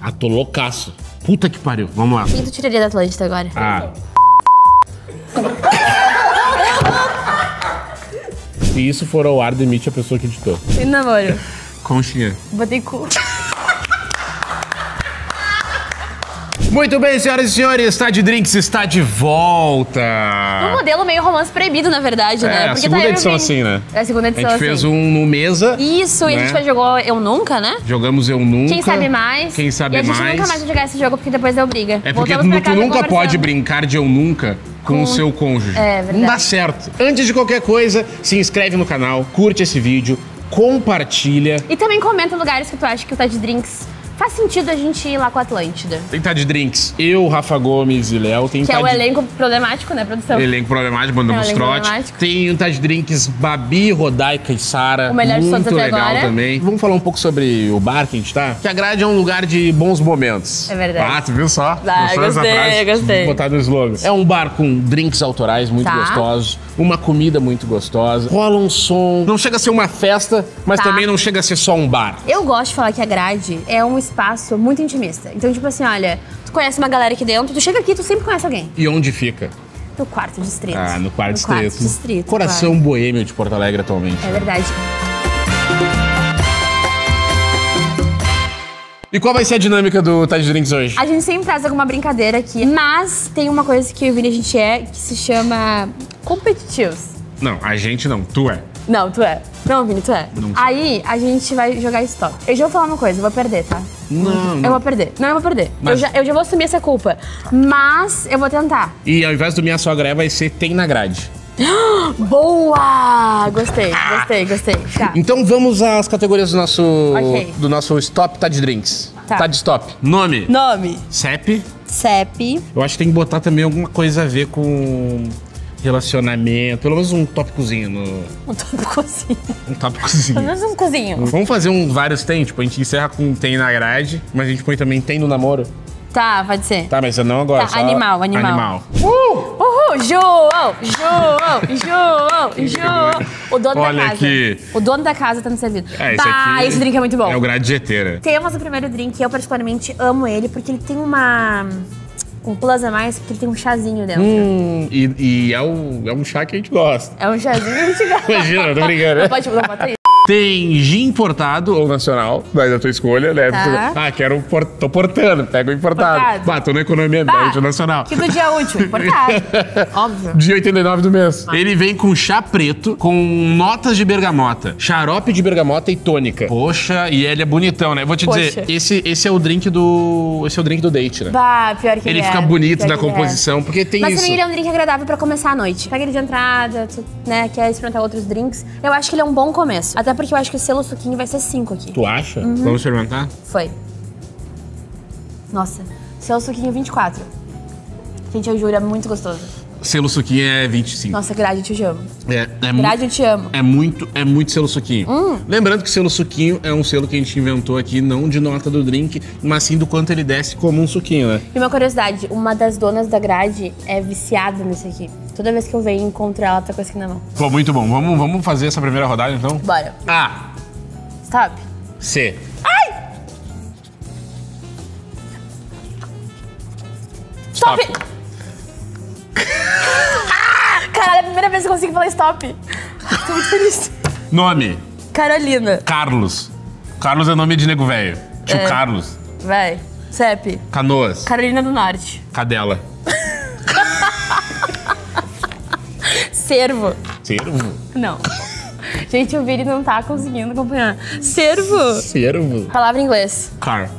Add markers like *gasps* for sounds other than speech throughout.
Ah, tô loucaço. Puta que pariu. Vamos lá. Quem tu tiraria da Atlântida agora? Ah. Se isso for ao ar, demite a pessoa que editou. E namoro? Conchinha. Botei cu. Muito bem, senhoras e senhores, Tá de Drinks está de volta. Um modelo meio romance proibido, na verdade, né? É, a segunda eu e o edição assim, né? É a segunda A edição gente fez assim. um no mesa. Isso, e a né? gente foi- jogou Eu Nunca, né? Jogamos Eu Nunca. Quem sabe mais? Quem sabe e a gente mais. nunca mais vai jogar esse jogo porque depois deu briga. É porque Voltamos tu, tu nunca pode brincar de Eu Nunca com o seu cônjuge. É, verdade. Não dá certo. Antes de qualquer coisa, se inscreve no canal, curte esse vídeo, compartilha. E também comenta lugares que tu acha que o Tá de Drinks faz sentido a gente ir lá com a Atlântida. Tem Tá de Drinks, eu, Rafa Gomes e Léo. Tem Que é o de... elenco problemático, né, produção? Elenco problemático, mandamos É, trote. Tem Tá de Drinks Babi, Rodaica e Sara. O melhor de Muito todos até legal agora. também. Vamos falar um pouco sobre o bar que a gente tá? Que a grade é um lugar de bons momentos. É verdade. Ah, tu viu só? Ah, gostei, gostei. Vou botar no slogan. É um bar com drinks autorais muito Tá. gostosos, uma comida muito gostosa, rola um som. Não chega a ser uma festa, mas Tá. também não chega a ser só um bar. Eu gosto de falar que a grade é um espaço muito intimista. Então, tipo assim, olha, tu conhece uma galera aqui dentro, tu chega aqui, tu sempre conhece alguém. E onde fica? No quarto distrito. Ah, no quarto no distrito. Quarto distrito. Coração boêmio de Porto Alegre atualmente. claro. É verdade. E qual vai ser a dinâmica do Tá de Drinks hoje? A gente sempre traz alguma brincadeira aqui, mas tem uma coisa que eu e o Vini a gente é que se chama competitivos. Não, a gente não, tu é. Não, tu é. Não, Vini, tu é. Não. Aí a gente vai jogar stop. Eu já vou falar uma coisa, eu vou perder, tá? Não, Eu vou perder. Não, eu vou perder. Mas- Eu, já, eu já vou assumir essa culpa. Mas eu vou tentar. E ao invés do Minha Sogra é, vai ser Tem na Grade. *gasps* Boa! Gostei, gostei, gostei. Tá. Então vamos às categorias do nosso, Ok. do nosso Stop Tá de Drinks. Tá. de Stop. Nome. Nome: CEP. CEP. Eu acho que tem que botar também alguma coisa a ver com relacionamento. Pelo menos um tópicozinho. No, Um tópicozinho. um tópicozinho. Pelo menos um cozinho. Vamos fazer um vários tem, tipo, a gente encerra com tem na grade, mas a gente põe também tem no namoro. Tá, pode ser. Tá, mas não agora. Tá, só animal, animal. Animal. Uhul! João! João! João! João! O dono Olha da casa. aqui. O dono da casa tá me servindo. É, esse bah, aqui. esse drink é muito bom. É o grade Temos o primeiro drink, eu particularmente amo ele, porque ele tem uma... Um plus a mais, porque ele tem um chazinho dentro. Hum, e, e é, um, é um chá que a gente gosta. É um chazinho que a gente *laughs* gosta. Imagina, tô brincando. Não pode, não bota. Tem gin importado ou nacional, vai da tua escolha, né? Tá. Ah, quero, por- tô portando, pega o importado. Importado. Bah, tô na economia Bah, média nacional. Que do dia útil, importado. *laughs* Óbvio. Dia 89 do mês. Ele vem com chá preto, com notas de bergamota, xarope de bergamota e tônica. Poxa, e ele é bonitão, né? Vou te Poxa. dizer, esse, esse é o drink do. Esse é o drink do date, né? Bah, pior que ele Ele é. fica bonito Pior na é. composição, porque tem Mas isso. também ele é um drink agradável pra começar a noite. Pega ele de entrada, tu, né, quer experimentar outros drinks. Eu acho que ele é um bom começo. Até porque eu acho que o selo suquinho vai ser 5 aqui. Tu acha? Uhum. Vamos experimentar? Foi. Nossa, selo suquinho 24. Gente, eu juro, é muito gostoso. Selo suquinho é 25. Nossa, grade, eu te amo. É, é Grade, eu te amo. É muito, é muito selo suquinho. Hum. Lembrando que selo suquinho é um selo que a gente inventou aqui, não de nota do drink, mas sim do quanto ele desce como um suquinho, né? E uma curiosidade, uma das donas da grade é viciada nisso aqui. Toda vez que eu venho encontro ela, tá com isso aqui na mão. Pô, muito bom. Vamos, vamos fazer essa primeira rodada então? Bora. A, Stop. C. Stop! *laughs* Caralho, é a primeira vez que eu consigo falar stop. Tô muito feliz. Nome, Carolina. Carlos. Carlos é nome de nego velho. Tio É. Carlos. Vai. CEP. Canoas. Carolina do Norte. Cadela. Servo. Cervo. Não. *laughs* Gente, o Vini não tá conseguindo acompanhar. Servo. Cervo. Palavra em inglês. Car.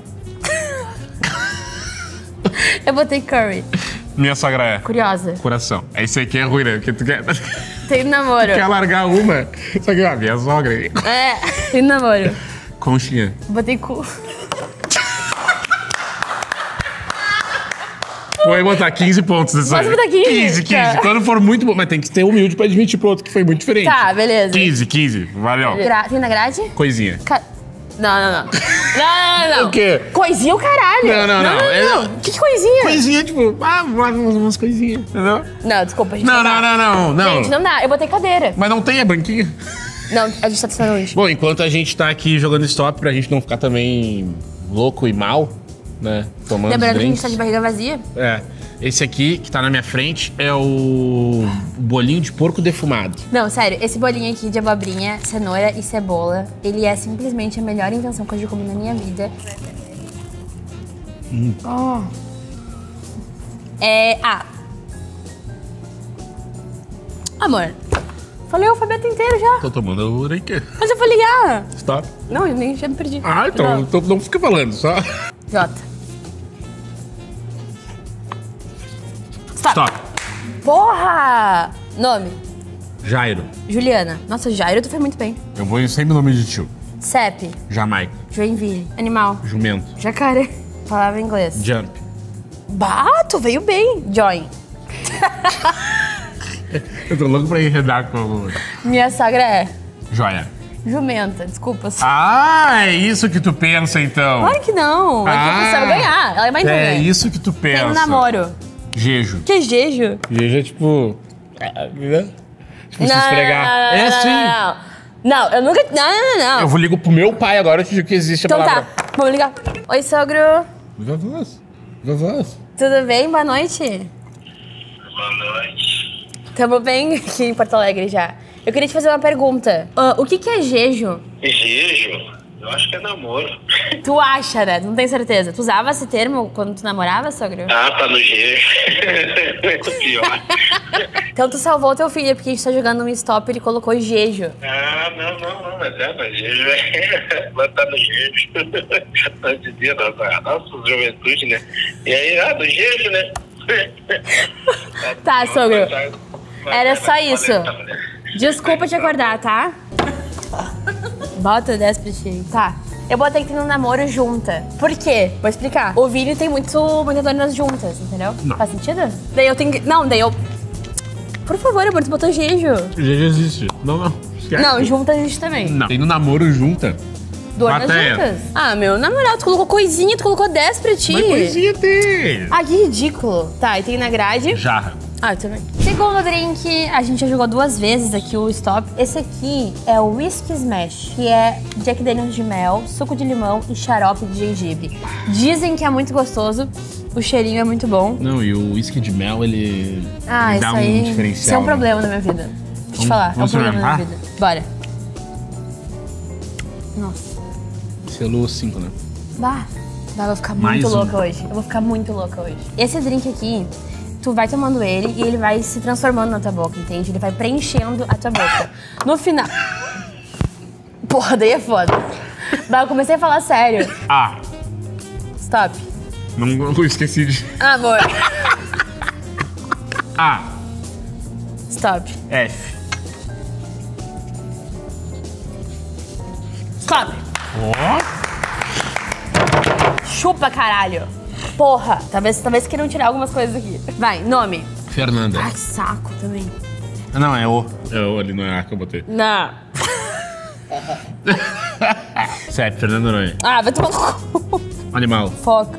*laughs* Eu botei curry. Minha sogra é. Curiosa. Coração. É isso aqui é ruim, né? Porque tu quer, Tem namoro. quer largar uma. Só que, ó, minha sogra. aí. É, tem namoro. Conchinha. Botei cu. Vou botar 15 pontos nessa Posso aí. botar 15? 15, 15. Tá. Quando for muito bom. Mas tem que ter humilde pra admitir pro outro que foi muito diferente. Tá, beleza. 15, 15. Valeu. Gra- tem na grade? Coisinha. Ca- Não, não, não. Não, não, não. *laughs* O quê? Coisinha o caralho. Não, não, não. Não, É- não. Que, que coisinha? Coisinha, tipo, ah, umas, umas coisinhas, entendeu? Não, desculpa, gente Não, não, não, não, não. Gente, não dá. Eu botei cadeira. Mas não tem a branquinha. Não, a gente tá testando hoje. Bom, enquanto a gente tá aqui jogando stop pra gente não ficar também louco e mal, né? Tomando Lembrando que a gente tá de barriga vazia. É. Esse aqui, que tá na minha frente, é o bolinho de porco defumado. Não, sério, esse bolinho aqui de abobrinha, cenoura e cebola, ele é simplesmente a melhor invenção que eu já comi na minha vida. Oh. É. Ah. Amor, falei o alfabeto inteiro já. Tô tomando o Urenque. Mas eu falei ah. Stop. Não, eu nem já me perdi. Ah, então Não. então não fica falando, só. J. Stop. Stop. Porra! Nome: Jairo. Juliana. Nossa, Jairo, tu foi muito bem. Eu vou sempre no nome de tio. CEP: Jamaica. Joinville. Animal: Jumento. jacaré. *laughs* Palavra em inglês. Jump. Bah, tu veio bem. Join. *laughs* Eu tô louco pra enredar com o... Minha sogra é Joia. jumenta. Desculpa. Ah, é isso que tu pensa, então. Claro que não. É que eu precisava ganhar. Ela é mais É isso que tu pensa. Tem um namoro. Jejo. Que jejo? Jejo é tipo... Tipo, se Não, esfregar. não, não, é não, sim. Não, não, eu nunca... Não, não, não, não. Eu vou ligar pro meu pai agora, eu te digo que existe a Então palavra. tá, vamos ligar. Oi, sogro. Vovós. Vovós. Tudo bem? Boa noite. Boa noite. Tamo bem *laughs* aqui em Porto Alegre já. Eu queria te fazer uma pergunta. Ah, o que, que é jejo? Jejo? Eu acho que é namoro. Tu acha, né? Não tem certeza. Tu usava esse termo quando tu namorava, sogro? Ah, tá no. É pior. Então tu salvou teu filho, porque a gente tá jogando um stop e ele colocou jejo. Ah, não, não, não, mas é, mas jejo é. Mas tá no jejo. Antes dia da da nossa juventude, né? E aí, ah, no jejo, né? Tá, sogro. Era só isso. Desculpa te acordar, tá? Bota 10 pra ti. Tá. Eu botei que tem um namoro junta. Por quê? Vou explicar. O Vini tem muito, muita dor nas juntas, entendeu? Não. Faz sentido? Daí eu tenho que... Não, daí eu... Por favor, amor, tu botou jejo. Jejo existe. Não, não. Esquece. Não, junta existe também. Não. Tem no namoro junta. Dor nas Plateia. juntas. Ah, meu, na moral, tu colocou coisinha, tu colocou 10 pra ti. Mas coisinha tem. Ah, que ridículo. Tá, e tem na grade. Jarra. Ah, eu também. Segundo drink, a gente já jogou duas vezes aqui o stop. Esse aqui é o Whisky Smash, que é Jack Daniels de mel, suco de limão e xarope de gengibre. Dizem que é muito gostoso, o cheirinho é muito bom. Não, e o whisky de mel, ele, Ah, ele dá isso um aí. diferencial. Isso é um né? problema na minha vida. Deixa eu te Vamos- falar, é um vamos problema na minha vida. Bora. Nossa. Selo 5, né? Bah, bah, eu vou ficar Mais muito um. louca hoje. Eu vou ficar muito louca hoje. Esse drink aqui, tu vai tomando ele e ele vai se transformando na tua boca, entende? Ele vai preenchendo a tua boca. No final. Porra, daí é foda. Bah, eu comecei a falar sério. Ah, Stop. não, não esqueci de... Amor. A, *laughs* Stop. F. Stop. Ó. Chupa, caralho. Porra. Talvez, talvez queiram tirar algumas coisas aqui. Vai, nome. Fernanda. Ai, saco também. Ah, não, é o. É o ali, não é A que eu botei. Não. *laughs* Certo, Fernanda Noronha. Ah, vai tomar no cu. Animal. Foco.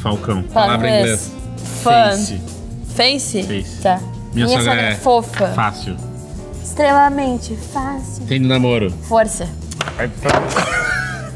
Falcão. Palavra em inglês. Fun. Face. Face? Face. Tá. Minha, sogra, é fofa. Fácil. Extremamente fácil. Tem no namoro. Força.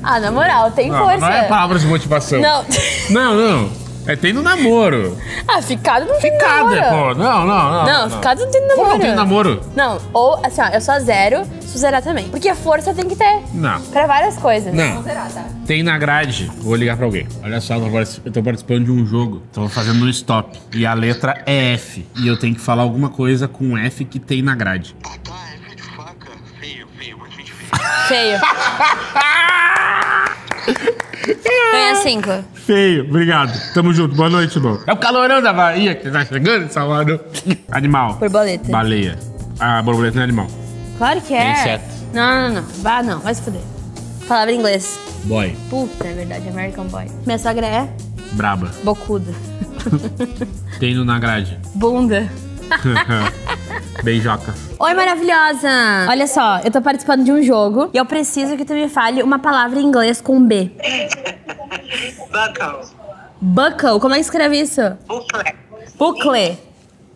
Ah, na moral, tem Não, força. não é palavra de motivação. Não. Não, não. É tem no namoro. Ah, ficado não tem Ficada, namoro. pô. Não, não, não. Não, ficado não tem namoro. não tem namoro. Não, ou assim, ó, eu sou zero, se zerar também. Porque a força tem que ter. Não. Pra várias coisas. Não. Zerar, tá? Tem na grade. Vou ligar pra alguém. Olha só, eu tô partici- eu tô participando de um jogo. Tô fazendo um stop. E a letra é F. E eu tenho que falar alguma coisa com F que tem na grade. Ah, tá, é de faca. Feio, feio, muito *laughs* feio. Feio. *laughs* Ganha cinco. Feio, obrigado. Tamo junto. Boa noite, irmão. É o calorão da Bahia que tá chegando Salvador. Animal. Borboleta. Baleia. A borboleta não é animal. Claro que é. inseto. Não, não, não. Vá, não. Vai se fuder. Palavra em inglês. Boy. Puta, é verdade. American Boy. Minha sogra é Braba. bocuda. Tem no na grade. Bunda. *laughs* Beijoca. Oi, maravilhosa! Olha só, eu tô participando de um jogo e eu preciso que tu me fale uma palavra em inglês com B. Buckle. Buckle, como é que escreve isso? Bucle. Bucle.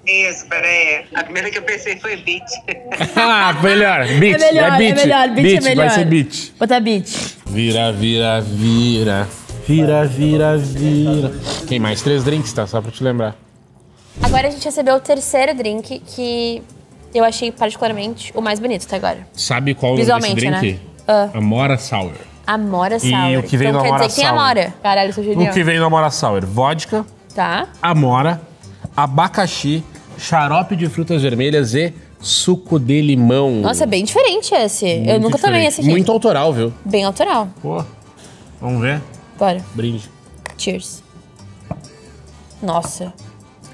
Isso, peraí. A primeira que eu pensei foi beat. *laughs* ah, melhor. Beat. é melhor, beat. é melhor, beat, é melhor. Vai ser beat. Botar beat. Vira, vira, vira. Vira, vira, vira. Tem mais três drinks, tá? Só pra te lembrar. Agora a gente recebeu o terceiro drink que eu achei particularmente o mais bonito até agora. Sabe qual é o nome desse Visualmente, drink? né? Ah. Amora Sour. Amora Sour. o que vem então no quer Amora dizer que tem Sour? Amora. Caralho, sou O genial. que vem no Amora Sour? Vodka, Tá. amora, abacaxi, xarope de frutas vermelhas e suco de limão. Nossa, é bem diferente esse. eu Muito nunca tomei diferente. esse aqui. Muito autoral, viu? Bem autoral. Pô, vamos ver. Bora. Brinde. Cheers. Nossa,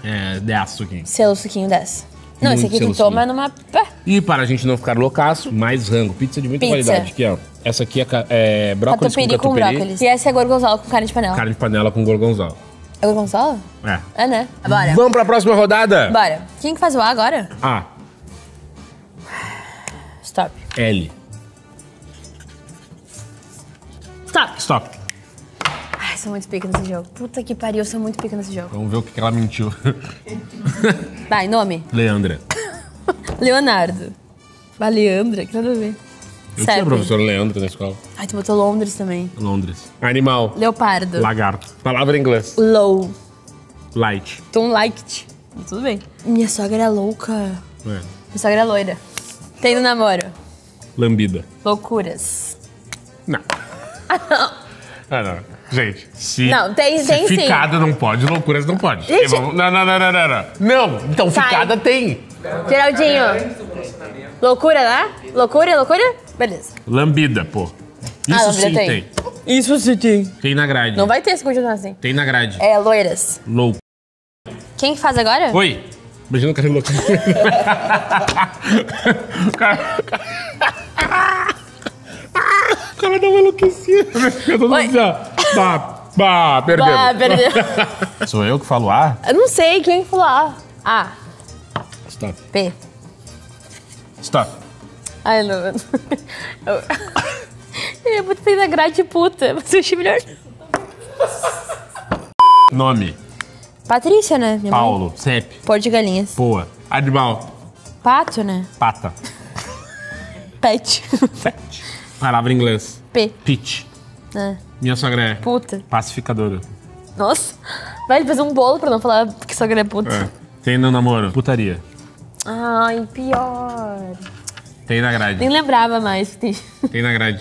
É, 10 suquinho. selo suquinho dessa. Não, esse aqui tu toma numa... Pá. E para a gente não ficar loucaço, mais rango. Pizza de muita Pizza. qualidade. Aqui, ó. Essa aqui é, ca- é brócolis Catupiry com com catupiry. brócolis. E essa é gorgonzola com carne de panela. Carne de panela com gorgonzola. É gorgonzola? É. É, né? Bora. Vamos pra próxima rodada? Bora. Quem que faz o A agora? A. Stop. L. Stop. Stop. Sou muito pica nesse jogo. Puta que pariu, eu sou muito pica nesse jogo. Vamos ver o que ela mentiu. *laughs* Vai, nome. Leandra. *laughs* Leonardo. Vai, Leandra, que nada a ver. Eu tinha professor Leandro na escola. Ai, tu botou Londres também. Londres. Animal. Leopardo. Lagarto. Palavra em inglês. Low. Light. Tom liked. Tudo bem. Minha sogra é louca. É. Minha sogra é loira. Tem no namoro. Lambida. Loucuras. Não. *laughs* Ah, não. Gente, se. Não, tem- se tem sim. ficada não pode, loucuras não pode. Gente- Vamos- Não, não, não, não, não, não. Não, então Sai. ficada tem. Geraldinho. Loucura, né? Loucura, loucura? Beleza. Lambida, pô. Isso Ah, lambida sim tem. tem. Isso sim tem. Tem na grade. Não vai ter esse continuar assim. Tem na grade. É, loiras. Louco. Quem que faz agora? Oi. Imagina o cara louco. *laughs* o cara. O cara dá uma enlouquecida. Eu tô Oi. Bah, bah, perdeu. Ah, perdeu. *laughs* Sou eu que falo A? Eu não sei quem falou A. A. Stop. P. Stop. Ai, não. Eu, eu *laughs* ia botar na grade puta, *laughs* mas eu achei melhor. Nome. Patrícia, né? Minha mãe. Paulo. CEP. Pôr de galinhas. Poa. Animal. Pato, né? Pata. Pet. Palavra em inglês. P. Pitch. É. Minha sogra é Puta. pacificadora. Nossa. Vai, fez um bolo pra não falar que sogra é puta. É. Tem no namoro. Putaria. Ai, pior. Tem na grade. Nem lembrava mais. tem- Tem na grade.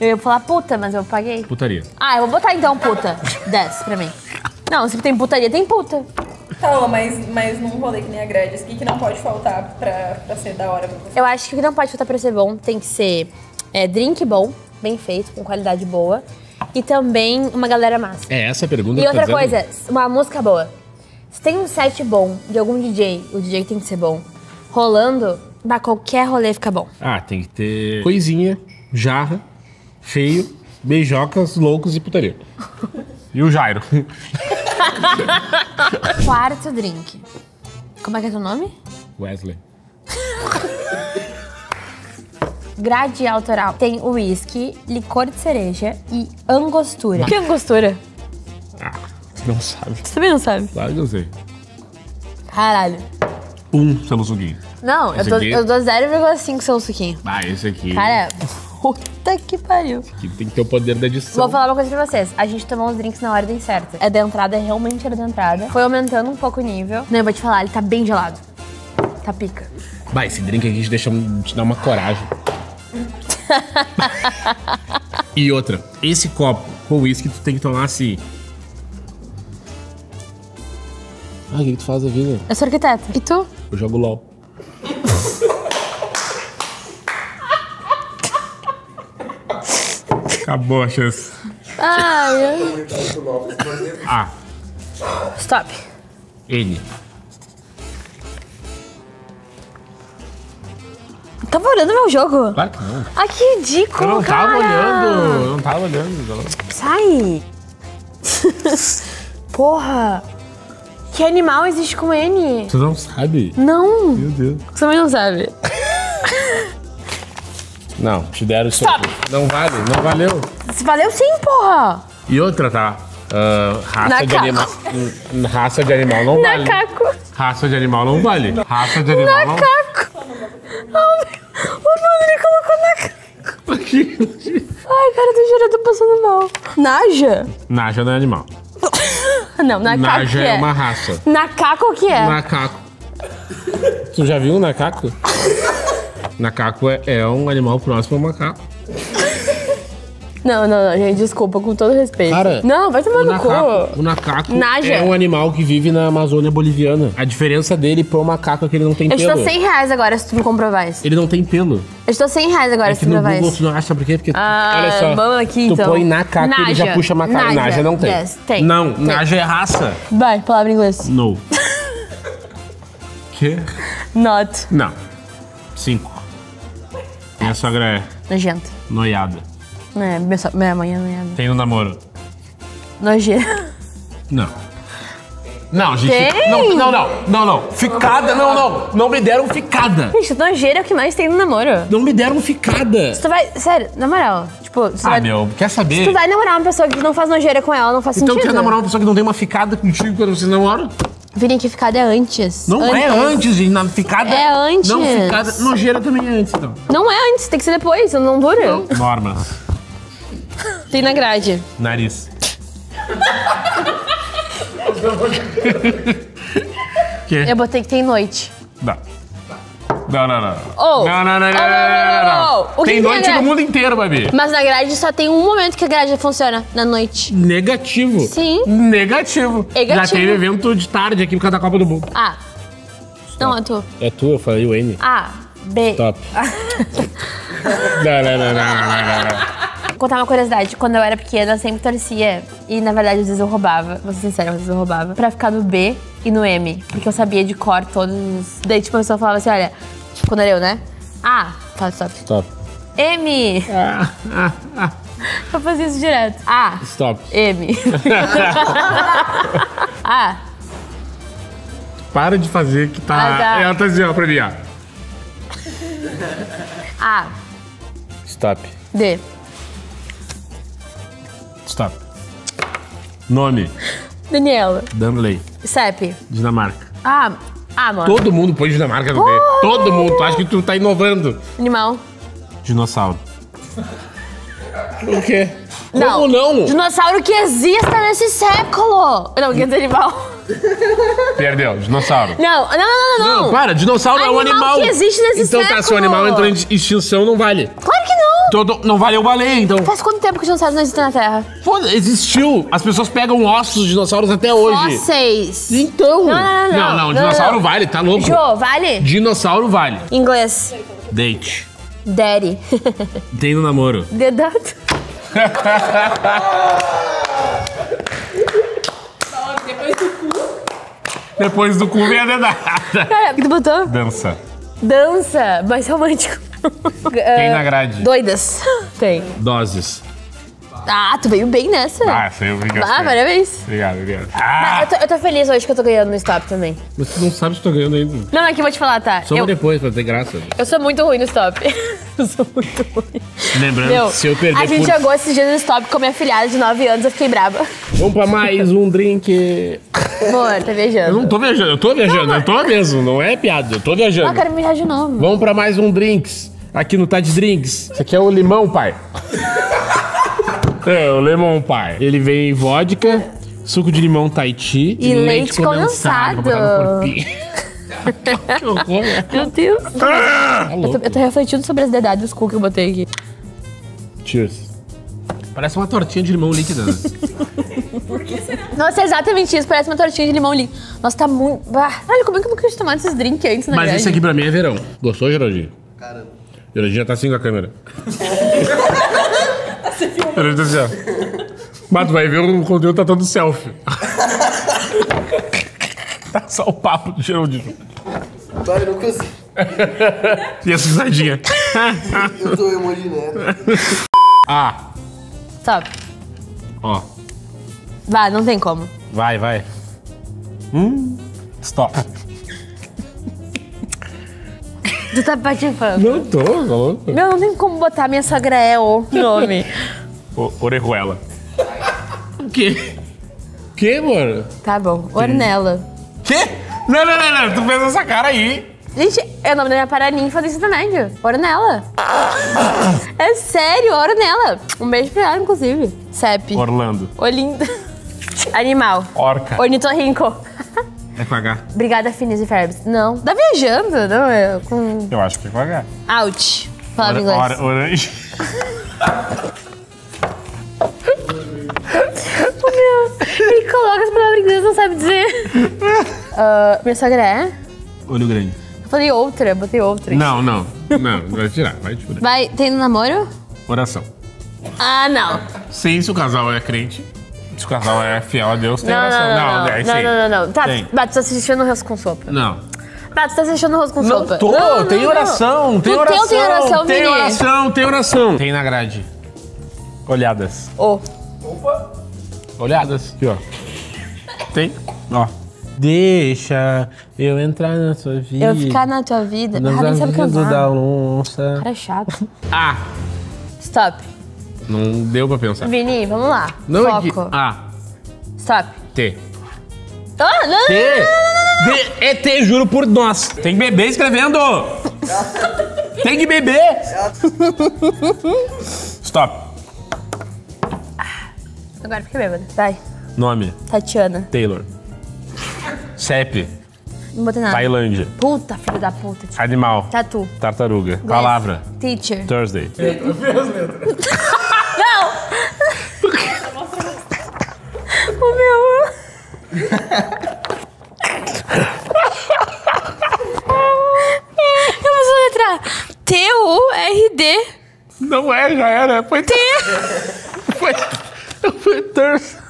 Eu ia falar puta, mas eu paguei. Putaria. Ah, eu vou botar então puta. 10 pra mim. Não, se tem putaria, tem puta. Calma, mas, mas num rolê que nem a grade, o que, que não pode faltar pra, pra ser da hora pra você? Eu acho que o que não pode faltar pra ser bom tem que ser é, drink bom, bem feito, com qualidade boa. E também uma galera massa. É essa a pergunta E outra dizendo? coisa, uma música boa. Se tem um set bom de algum DJ, o DJ tem que ser bom, rolando, dá qualquer rolê fica bom. Ah, tem que ter coisinha, jarra, feio, beijocas, loucos e putaria. E o Jairo. *laughs* Quarto drink. Como é que é teu nome? Wesley. Grade autoral. Tem uísque, licor de cereja e angostura. O que é angostura? Ah, não sabe. Você também não sabe? Claro que eu sei. Caralho. Um selo suquinho. Não, eu Esse dou, aqui? eu dou 0,5 seu suquinho. Ah, esse aqui. Cara, puta que pariu. que tem que ter o poder da edição. Vou falar uma coisa pra vocês. A gente tomou os drinks na ordem certa. É da entrada, realmente era da entrada. Foi aumentando um pouco o nível. Não, eu vou te falar, ele tá bem gelado. Tá pica. Bah, esse drink aqui te deixa te dá uma coragem. E outra, esse copo com uísque tu tem que tomar assim. Ah, o que, que tu faz da vida? Eu sou arquiteta. E tu? Eu jogo LOL. Acabou a chance. Ai, eu... A, Stop. N. Tava olhando meu jogo? Claro que não. Ai, que ridículo, Eu não tava cara. olhando. Eu não tava olhando. Sai. *laughs* Porra. Que animal existe com N? Tu não sabe? Não. Meu Deus. Você também não sabe. *laughs* Não, te deram isso Stop. Não vale, não valeu. Valeu sim, porra. E outra, tá? Ah, raça de Nacaco. animal. *laughs* Raça de animal não vale. Macaco. Raça de animal não vale. Raça de animal não Macaco. O Bruno colocou macaco. Ai, cara, tô jurando, eu tô passando mal. Naja? Naja não é animal. *laughs* Não, macaco Naja que é é. uma raça. Macaco que é? Macaco. Tu já viu um macaco? Macaco *laughs* é, é um animal próximo ao macaco. Não, não, não, gente, desculpa, com todo respeito. Cara, não, vai tomar O no macaco, cu. o macaco Naja. é um animal que vive na Amazônia boliviana. A diferença dele pro macaco é que ele não tem Eu pelo. dou 100 reais agora se tu me comprovar isso. Ele não tem pelo. Eu dou 100 reais agora É se tu provar Google isso. tu não acha por quê? Porque, Ah, olha só, vamos aqui, tu então. põe macaco e ele já puxa macaco. Naja. Naja não tem. Yes, tem. Não, Tem. Naja é raça. Vai, palavra em inglês. No. *laughs* que? Not. Não. Cinco. Minha sogra é Nojento. noiada. É, minha, minha mãe é nojenta. Tem no namoro. Nojeira. Não. Não, gente. Tem? Não, não, não. Não, não. Ficada, não, não. Não me deram ficada. Gente, nojeira é o que mais tem no namoro. Não me deram ficada. Se tu vai. Sério, na moral. Tipo, se tu Ah, vai. meu, quer Se saber? tu vai namorar uma pessoa que não faz nojeira com ela, não faz Então sentido. quer namorar uma pessoa que não tem uma ficada contigo quando vocês namoram? Virem que ficada é antes. Não é antes, gente. Na ficada. É antes. Não, ficada. Nojeira também é antes, então. Não é antes, tem que ser depois, não dura. Normas. Tem na grade. Nariz. que? Eu botei que tem noite. Não. Não, não, não. Oh. Não, não, não, não, Oh, não, oh, não, oh, não. oh. O que Tem noite no mundo inteiro, Babi. Mas na grade só tem um momento que a grade funciona, na noite. Negativo. Sim. Negativo. Negativo. Já teve evento de tarde aqui por causa da Copa do Mundo. A. Não, é tu. É tu, eu falei o N. A. B. Top. não, não, não, não, não, não, não. Contar uma curiosidade. Quando eu era pequena, eu sempre torcia. E na verdade, às vezes eu roubava. Vou ser sincera, às vezes eu roubava. Pra ficar no B e no M. Porque eu sabia de cor todos os. Daí, tipo, a pessoa falava assim: olha. Quando era eu, né? A. Fala, stop. Stop. M. Ah, ah, ah. Eu fazia isso direto. A. Stop. M. *laughs* A. Para de fazer que tá. Ah, tá. Ela tá dizendo pra mim, ó. A. Stop. D. Stop. Nome. Daniela. Danley. CEP. Dinamarca. Ah. Ah, mano. Todo mundo põe Dinamarca no D. Todo mundo. Tu acha que tu tá inovando. Animal. Dinossauro. O quê? Não. Como não? Dinossauro que exista nesse século. Não, que é animal. Perdeu. Dinossauro. Não, não, não, não. Não, para. Dinossauro é um Animal que existe nesse Então tá, se o século. animal entrou em extinção, não vale. Claro que. Todo, não valeu baleia, então. Faz quanto tempo que os dinossauros não existem na Terra? Foda, existiu. As pessoas pegam ossos de dinossauros até hoje. Vocês. Então. Não, não, não, não, não, dinossauro vale, tá louco? Jô, vale? Dinossauro vale. Inglês. Date. Daddy. *laughs* Tem no namoro. Dedado. Depois do cu vem a dedada. Cara, o que tu botou? Dança. Dança. Mais romântico. *laughs* Tem na grade. Doidas. Tem. Doses. Ah, tu veio bem nessa. Ah, sei, obrigado. Ah, parabéns. Obrigado, obrigado. Ah, Ah, eu, tô, eu tô feliz hoje que eu tô ganhando no stop também. mas tu não sabe se tô ganhando ainda. Não, não, aqui eu vou te falar, tá? Só Eu, depois, pra ter graça. eu sou muito ruim no stop. *laughs* eu sou muito ruim. Lembrando, Meu, se eu perder a gente por... jogou esses dias no stop com minha filhada de 9 anos, eu fiquei braba. Vamos pra mais um drink. Amor, tá Eu viajando. não tô viajando, eu tô viajando, eu tô mesmo, não é piada, eu tô Ah, viajando. eu quero mijar de novo. Vamos pra mais um drinks. Aqui no Tade Drinks. Esse aqui é o limão, pai. é, o limão, pai. Ele vem vodka, suco de limão Tahiti E leite condensado. pra botar no corpinho. *laughs* que horror. Meu Deus. Ah, Eu tô, eu tô refletindo sobre as dedades dos cu que eu botei aqui. Cheers. Parece uma tortinha de limão líquida, né? *laughs* Nossa, é exatamente isso. Parece uma tortinha de limão ali. Nossa, tá muito. Ah, olha, como é que eu nunca tinha tomado esses drinks antes na Mas grade? esse aqui pra mim é verão. Gostou, Geraldinho? Caramba. Geraldinho já tá assim com a câmera. Tá assim, ó. Mas tu vai ver o conteúdo tá todo selfie. *laughs* tá só o papo do Geraldinho. Vai, eu não consigo. E essa risadinha. Eu tô emoji nela. ah, Stop. ó. Vá, não tem como. Vai, vai. Hum. Stop. Tu tá patifando. Não tô, tá louco. Meu, não tem como botar minha sogra é o nome. O- Orejuela. O quê? O quê, mano? tá bom. Ornella. Quê? Não, não, não, não. Tu fez essa cara aí. Gente, é o nome da minha paraninfa do ensino médio. Ornella. É sério, Ornella. Um beijo pra ela, inclusive. CEP. Orlando. Olinda. Animal. Orca. Ornitorrinco. É com H. Obrigada, Finis e Ferbs. Não. Tá viajando, não? É com... Eu acho que é com H. Out. *laughs* Palavra em inglês. Or- orange. Meu, ele coloca as palavras em inglês não sabe dizer. *laughs* Ah, meu Instagram é? Olho grande. Eu falei outra, botei outra. Não, não. Não, vai tirar, vai tirar. Vai, tem namoro? Oração. Ah, não. Sim, se o casal é crente, se o casal é fiel a Deus, tem Não, não, oração. não, não. é, Não, sim. não, não, não. Tá, Tem. Bato, tu tá assistindo o rosto com sopa. Não. Bato, tá assistindo o rosto com Não sopa. tô, Não, tem não, oração, não. tem oração. tem oração, tem Vini. oração, tem oração. Tem na grade. Olhadas. Ô, Olhadas. Aqui, ó. Tem? Ó. Deixa eu entrar na sua vida. eu ficar na tua vida. Ah, nem sabe avisos cantar. da onça. Cara é chato. Ah, Stop. Não deu pra pensar. Vini, vamos lá. Não é. Foco. Ah, Stop. T. Ah, não. T. D. É T, juro por nós. Tem que beber escrevendo. Tem que beber. Stop. Agora fiquei bêbada. Vai. Nome. Tatiana. Taylor. CEP. Não botei nada. Tailândia. Puta, filho da puta. Animal. Tatu. Tartaruga. Palavra. Teacher. Thursday. Não! o meu. Eu vou soletrar. T-U-R-D. Não é, já era. Foi T. Foi, foi Thursday.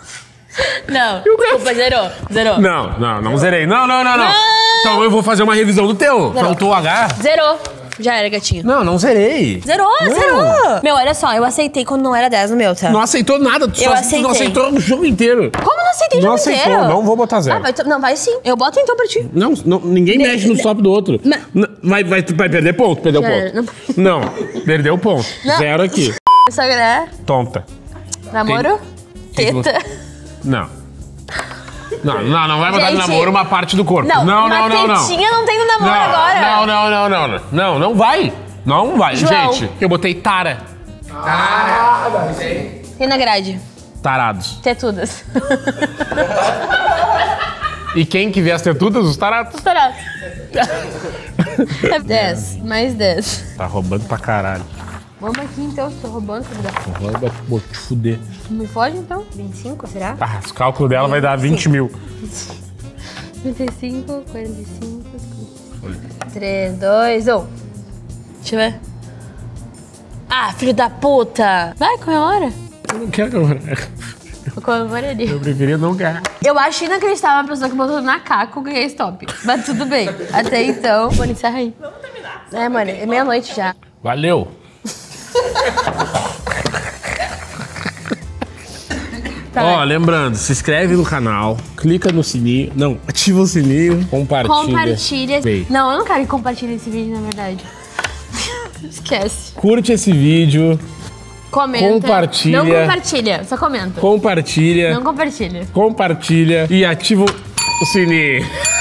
Não, desculpa, zerou. Zerou. Não, não, não zerei. Não, não, não, não. Então eu vou fazer uma revisão do teu. Faltou o H. Zerou. Já era, gatinho. Não, não zerei. Zerou, Não. zerou. Meu, olha só, eu aceitei quando não era 10 no meu, tá? Não aceitou nada. Tu Eu só aceitei. não aceitou o jogo inteiro. Como não aceitei o Não jogo aceitou, inteiro? não vou botar zero. Ah, vai, não, vai sim. Eu boto então pra ti. Não, não, ninguém mexe no stop do outro. Não. N- Vai, vai, vai perder ponto, perdeu Já era, ponto. Não, perdeu ponto. Não. Zero aqui. Instagram é Tonta. namoro, Tem- teta. Não. Não, não, não vai botar no Gente. namoro uma parte do corpo. Não, não, uma não, não, não. tetinha não tem no namoro Não, agora. não, não, não, não, não. Não, não vai. Não vai. João. Gente, eu botei tara. Tem na grade. Tarados. Tetudas. E quem que vê as tetudas? Os tarados. Estourado. *laughs* É 10, mais 10. Tá roubando pra caralho. Vamos aqui então, tô roubando, filho da... Rouba, vou te fuder. Me foge então? 25, será? Ah, os cálculos dela vai dar 20 mil. 35, 45, 3, 2, 1. Deixa eu ver. Ah, filho da puta! Vai, comemora. Eu não quero agora. Comemora ali. Eu preferia não ganhar. Eu acho inacreditável a pessoa que botou na caco ganhar stop. Mas tudo bem. Até então, mano, encerra aí. Vamos terminar. É, mano, é meia-noite já. Valeu. *laughs* Tá. Ó, lembrando, se inscreve no canal, clica no sininho. Não, ativa o sininho, compartilha. Compartilha. Bem. Não, eu não quero que compartilhe esse vídeo, na verdade. *laughs* Esquece. Curte esse vídeo, Comenta. Compartilha. Não compartilha, só comenta. compartilha, Não compartilha. compartilha e ativa o sininho. *laughs*